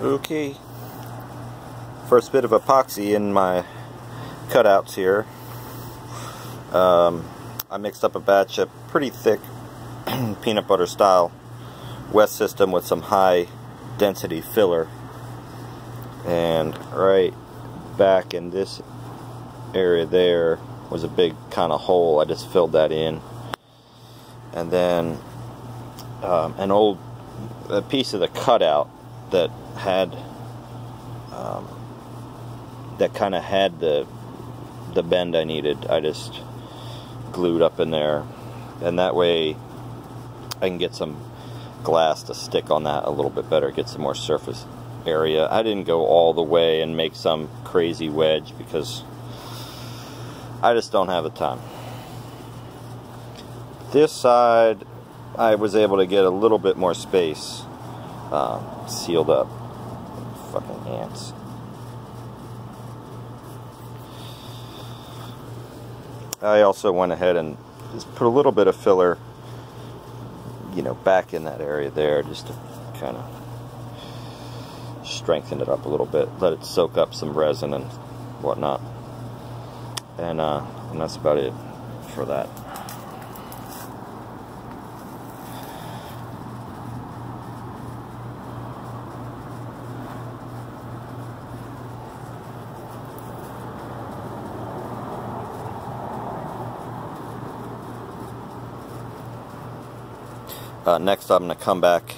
Okay. First bit of epoxy in my cutouts here. Um, I mixed up a batch of pretty thick peanut butter style West system with some high density filler. And right back in this area there was a big kind of hole. I just filled that in. And then um, an old piece of the cutout that had um, that kind of had the the bend I needed. I just glued up in there, and that way I can get some glass to stick on that a little bit better, get some more surface area. I didn't go all the way and make some crazy wedge because I just don't have the time. This side, I was able to get a little bit more space um, sealed up. Fucking ants. I also went ahead and just put a little bit of filler, you know, back in that area there just to kind of strengthen it up a little bit, let it soak up some resin and whatnot. And, uh, and that's about it for that. Uh, next I'm going to come back